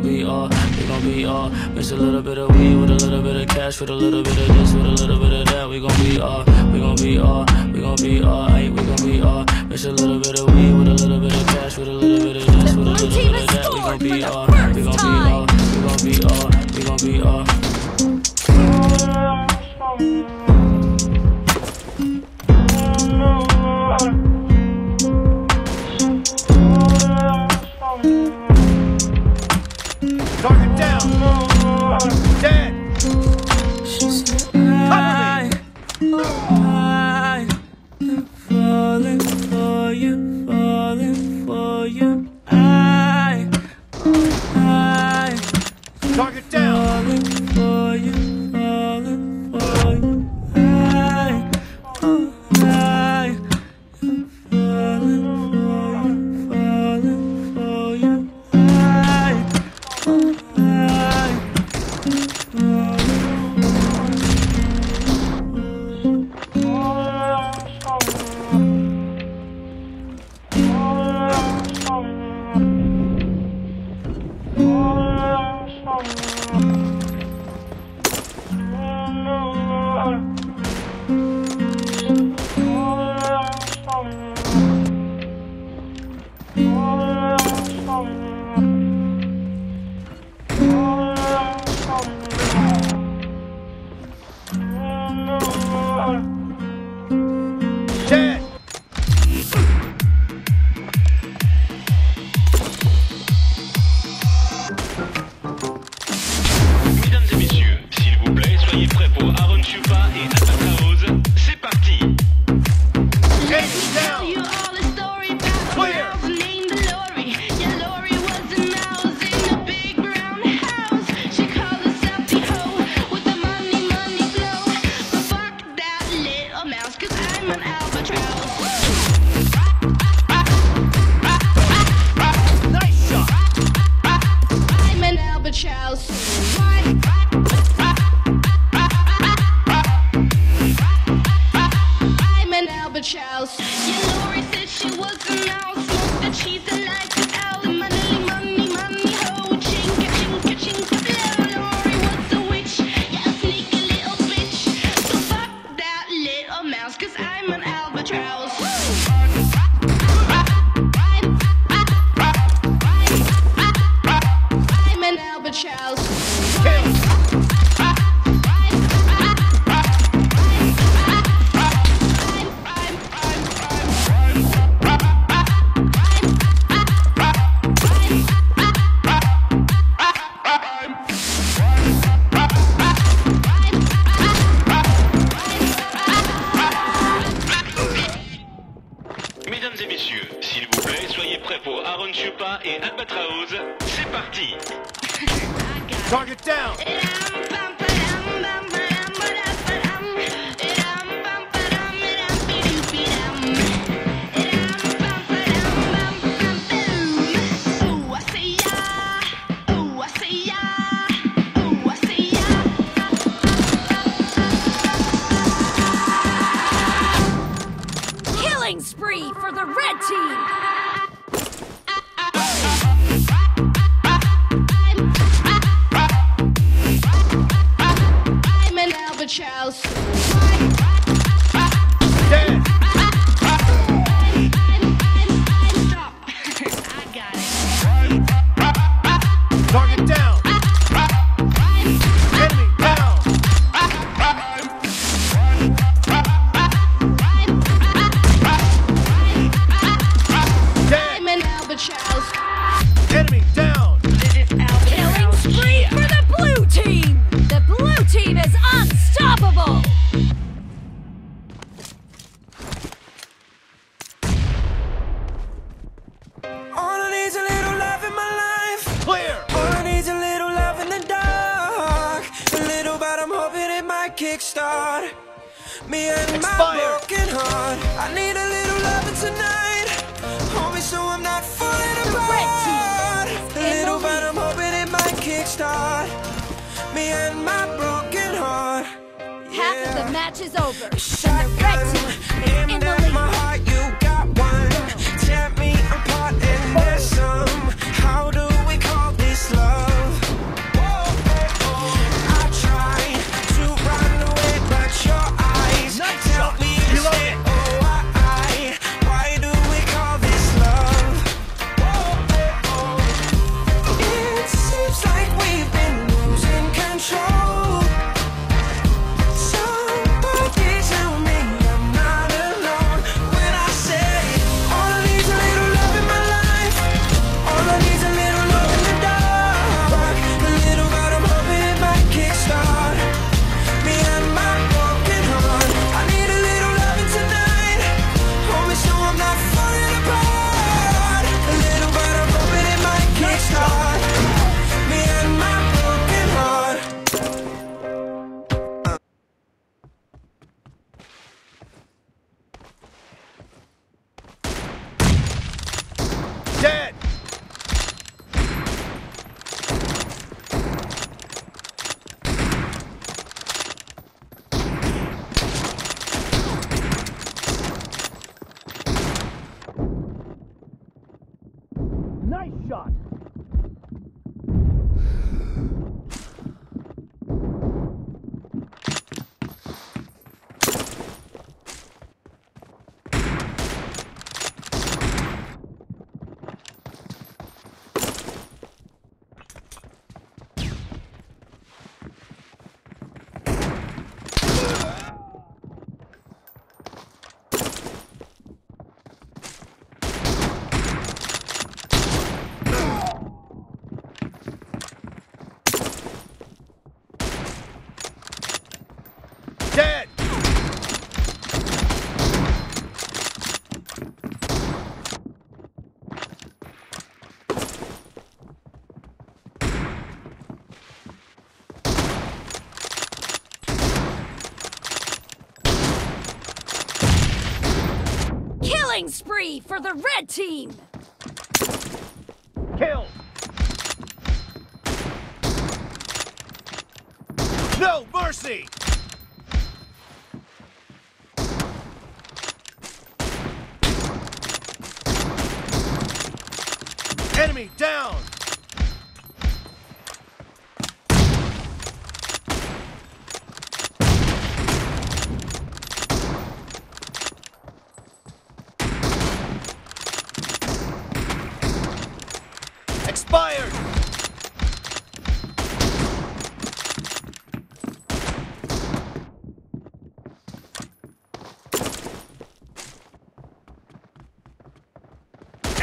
gon' be all, we gon' be all. Mix a little bit of weed with a little bit of cash, with a little bit of this, with a little bit of that. We gon' be all, we gon' be all, we gon' be all. Ay, we gon' be all. Mix a little bit of weed with a little bit of cash, with a little bit of this, with a little bit of that. We gon' be all, we gon' be all, we gon' be all, we gon' be all. You, pour Aaron Chupa et Albatraoz. C'est parti Target down. Expired. my broken heart. I need a little loving tonight. Hold me so I'm not falling apart. A in the little, but. I'm hoping it might kickstart me and my broken heart. Half of the match is over, and the red team is in the lead. Spree for the red team! Kill. No mercy. Enemy down. Expired.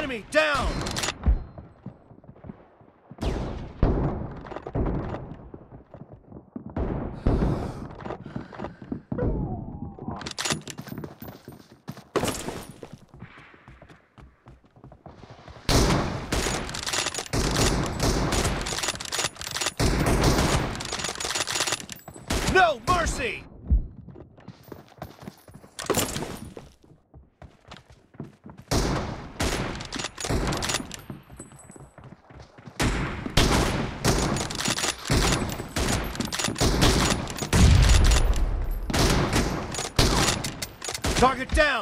Enemy down. No mercy. Target down.